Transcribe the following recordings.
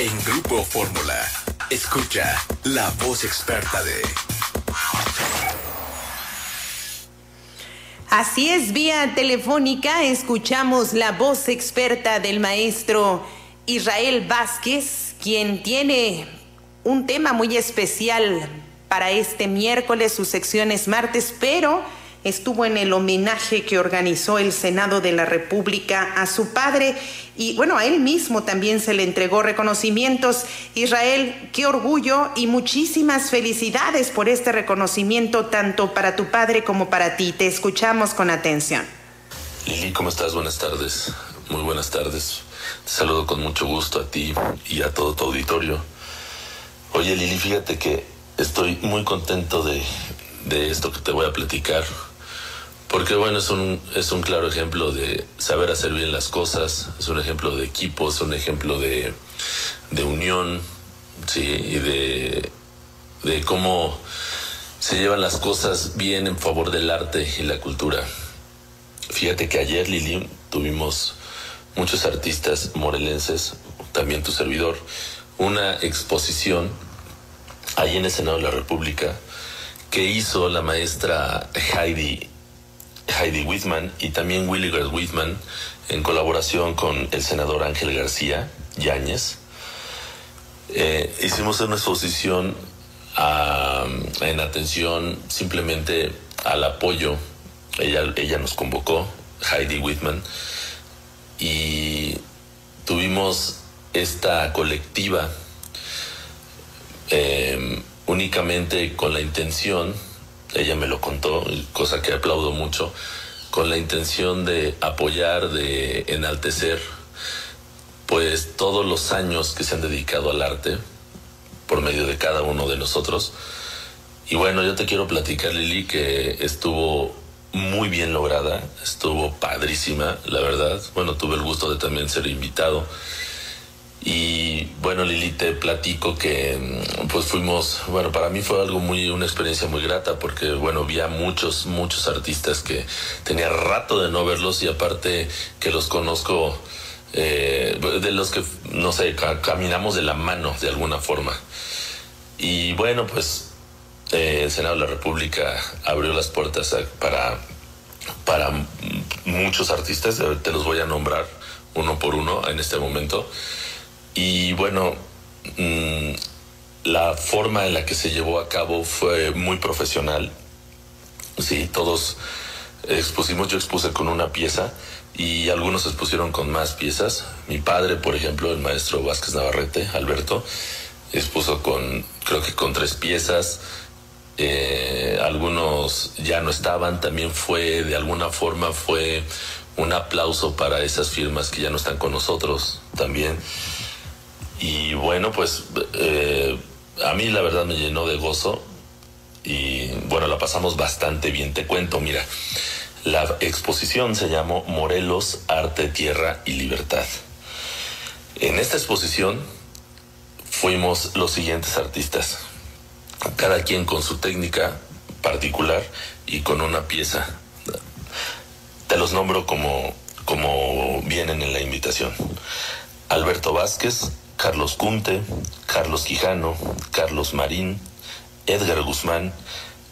En Grupo Fórmula, escucha la voz experta de... Así es, vía telefónica escuchamos la voz experta del maestro Israel Vázquez, quien tiene un tema muy especial para este miércoles, sus secciones martes, pero estuvo en el homenaje que organizó el Senado de la República a su padre y bueno, a él mismo también se le entregó reconocimientos. Israel, qué orgullo y muchísimas felicidades por este reconocimiento tanto para tu padre como para ti. Te escuchamos con atención. Lili, ¿cómo estás? Buenas tardes. Muy buenas tardes. Te saludo con mucho gusto a ti y a todo tu auditorio. Oye Lili, fíjate que estoy muy contento de, de esto que te voy a platicar porque bueno, es un, es un claro ejemplo de saber hacer bien las cosas, es un ejemplo de equipo, es un ejemplo de, de unión, sí, y de, de cómo se llevan las cosas bien en favor del arte y la cultura. Fíjate que ayer, Lili, tuvimos muchos artistas morelenses, también tu servidor, una exposición ahí en el Senado de la República que hizo la maestra Heidi Heidi Whitman y también Williger Whitman en colaboración con el senador Ángel García Yáñez. Eh, hicimos una exposición en atención simplemente al apoyo. Ella, ella nos convocó, Heidi Whitman, y tuvimos esta colectiva eh, únicamente con la intención ella me lo contó, cosa que aplaudo mucho, con la intención de apoyar, de enaltecer, pues todos los años que se han dedicado al arte por medio de cada uno de nosotros. Y bueno, yo te quiero platicar, Lili, que estuvo muy bien lograda, estuvo padrísima, la verdad. Bueno, tuve el gusto de también ser invitado. Y bueno, Lili, te platico que mm, pues fuimos, bueno, para mí fue algo muy, una experiencia muy grata porque bueno, vi a muchos, muchos artistas que tenía rato de no verlos y aparte que los conozco, eh, de los que, no sé, caminamos de la mano de alguna forma. Y bueno, pues eh, el Senado de la República abrió las puertas para, para muchos artistas, te los voy a nombrar uno por uno en este momento. Y bueno, mm, la forma en la que se llevó a cabo fue muy profesional. Sí, todos expusimos, yo expuse con una pieza y algunos expusieron con más piezas. Mi padre, por ejemplo, el maestro Vázquez Navarrete, Alberto, expuso con, creo que con tres piezas. Eh, algunos ya no estaban, también fue, de alguna forma, fue un aplauso para esas firmas que ya no están con nosotros también. Y bueno, pues eh, a mí la verdad me llenó de gozo y bueno, la pasamos bastante bien. Te cuento, mira, la exposición se llamó Morelos, Arte, Tierra y Libertad. En esta exposición fuimos los siguientes artistas, cada quien con su técnica particular y con una pieza. Te los nombro como, como vienen en la invitación. Alberto Vázquez, Carlos Cunte, Carlos Quijano, Carlos Marín, Edgar Guzmán,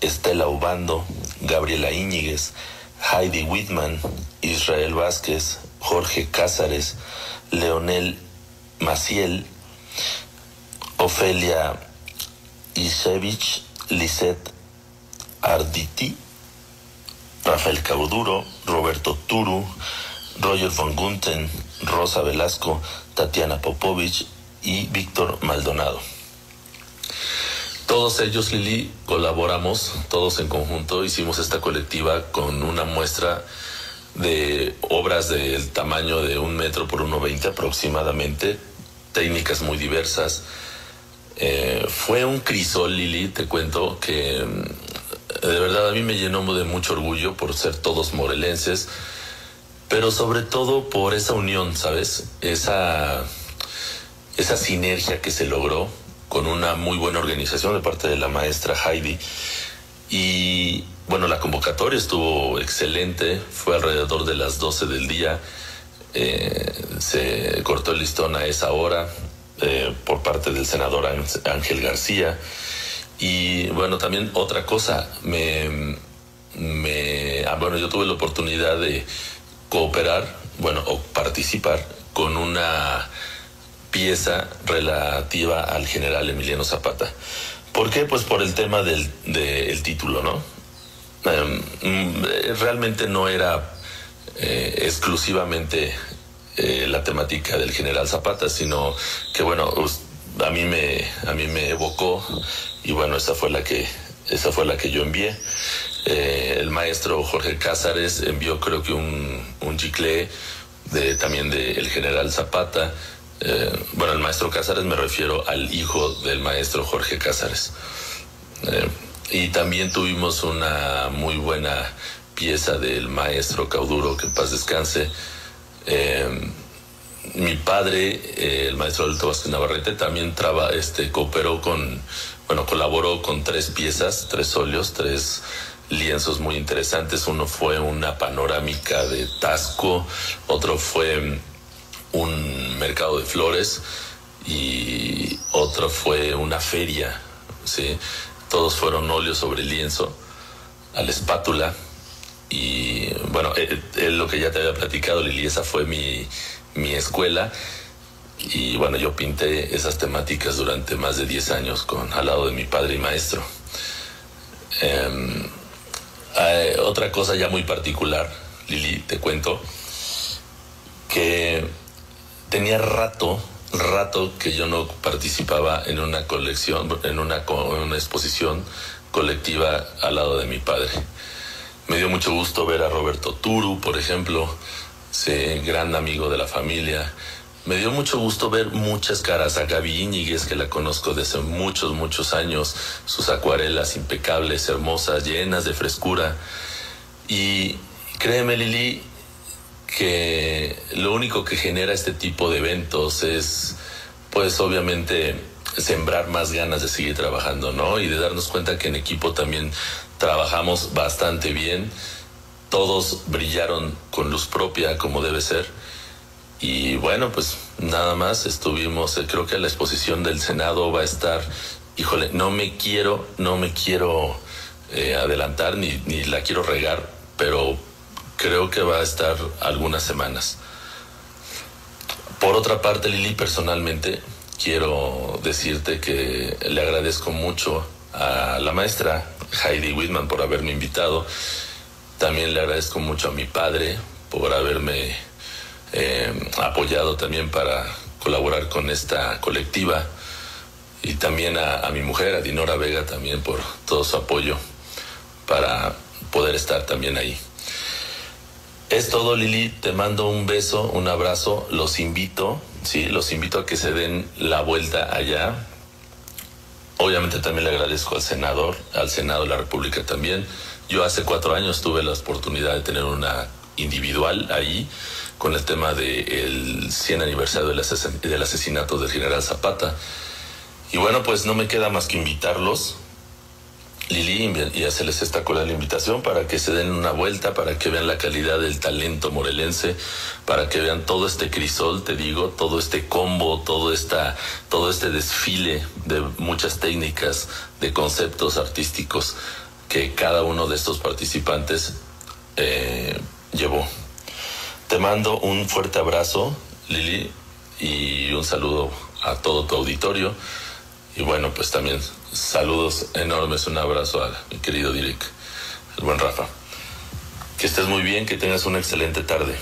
Estela Ubando, Gabriela Íñiguez, Heidi Whitman, Israel Vázquez, Jorge Cázares, Leonel Maciel, Ofelia Isevich, Lisette Arditi, Rafael Cauduro, Roberto Turu, Roger von Gunten, Rosa Velasco, Tatiana Popovich y Víctor Maldonado. Todos ellos, Lili, colaboramos, todos en conjunto, hicimos esta colectiva con una muestra de obras del tamaño de un metro por 1,20 aproximadamente, técnicas muy diversas. Eh, fue un crisol, Lili, te cuento, que mm, de verdad a mí me llenó de mucho orgullo por ser todos morelenses pero sobre todo por esa unión, ¿sabes? Esa, esa sinergia que se logró con una muy buena organización de parte de la maestra Heidi. Y bueno, la convocatoria estuvo excelente, fue alrededor de las 12 del día, eh, se cortó el listón a esa hora eh, por parte del senador Ángel García. Y bueno, también otra cosa, me, ah, bueno, yo tuve la oportunidad de cooperar, bueno, o participar con una pieza relativa al general Emiliano Zapata. ¿Por qué? Pues por el tema del, título, ¿no? Em, mm, realmente no era eh, exclusivamente eh, la temática del general Zapata, sino que bueno, a mí me, a mí me evocó y bueno, esa fue la que, esa fue la que yo envié. Eh, el maestro Jorge Cázares envió creo que un, de, también del general Zapata. Eh, bueno, el maestro Cázares me refiero al hijo del maestro Jorge Cázares. y también tuvimos una muy buena pieza del maestro Cauduro, que paz descanse, eh, mi padre, eh, el maestro Alto Vázquez Navarrete, también traba, este, cooperó con, bueno, colaboró con tres piezas, tres óleos, tres lienzos muy interesantes. Uno fue una panorámica de Tasco, otro fue un mercado de flores y otro fue una feria, ¿sí? Todos fueron óleos sobre lienzo, a la espátula y bueno, es eh, eh, lo que ya te había platicado, Lili, esa fue mi, escuela. Y bueno, yo pinté esas temáticas durante más de 10 años con, al lado de mi padre y maestro. Em, otra cosa ya muy particular, Lili, te cuento, que tenía rato, rato que yo no participaba en una colección, en una, en una exposición colectiva al lado de mi padre. Me dio mucho gusto ver a Roberto Turu, por ejemplo, ese gran amigo de la familia. Me dio mucho gusto ver muchas caras a Gaby Íñiguez, que la conozco desde muchos, muchos años. Sus acuarelas impecables, hermosas, llenas de frescura. Y créeme, Lili, que lo único que genera este tipo de eventos es, pues obviamente, sembrar más ganas de seguir trabajando, ¿no? Y de darnos cuenta que en equipo también trabajamos bastante bien, todos brillaron con luz propia como debe ser. Y bueno, pues nada más estuvimos, eh, creo que la exposición del Senado va a estar, híjole, no me quiero, no me quiero eh, adelantar ni, ni la quiero regar, pero creo que va a estar algunas semanas. Por otra parte, Lili, personalmente quiero decirte que le agradezco mucho a la maestra Heidi Whitman por haberme invitado. También le agradezco mucho a mi padre por haberme eh, apoyado también para colaborar con esta colectiva y también a, mi mujer, a Dinora Vega, también por todo su apoyo para poder estar también ahí. Es todo, Lili. Te mando un beso, un abrazo. Los invito, sí, los invito a que se den la vuelta allá Obviamente también le agradezco al senador, al Senado de la República también. Yo hace cuatro años tuve la oportunidad de tener una individual ahí con el tema del 100 aniversario del, del asesinato del general Zapata. Y bueno, pues no me queda más que invitarlos Lili y hacerles esta cordial invitación para que se den una vuelta, para que vean la calidad del talento morelense, para que vean todo este crisol, te digo, todo este combo, todo, esta, todo este desfile de muchas técnicas, de conceptos artísticos que cada uno de estos participantes eh, llevó. Te mando un fuerte abrazo, Lili, y un saludo a todo tu auditorio. Y bueno, pues también saludos enormes, un abrazo a mi querido Direk, el buen Rafa. Que estés muy bien, que tengas una excelente tarde.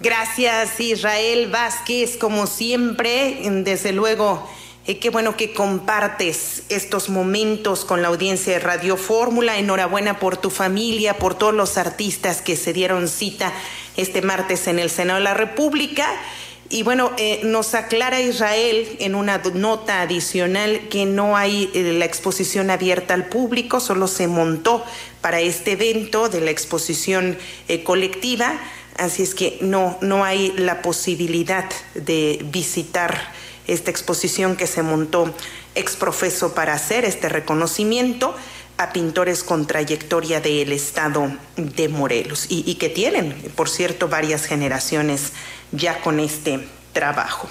Gracias Israel Vázquez, como siempre, desde luego, eh, qué bueno que compartes estos momentos con la audiencia de Radio Fórmula. Enhorabuena por tu familia, por todos los artistas que se dieron cita este martes en el Senado de la República. Y bueno, eh, nos aclara Israel en una nota adicional que no hay eh, la exposición abierta al público, solo se montó para este evento de la exposición colectiva, así es que no, no hay la posibilidad de visitar esta exposición que se montó exprofeso para hacer este reconocimiento a pintores con trayectoria del estado de Morelos y, y que tienen, por cierto, varias generaciones ya con este trabajo.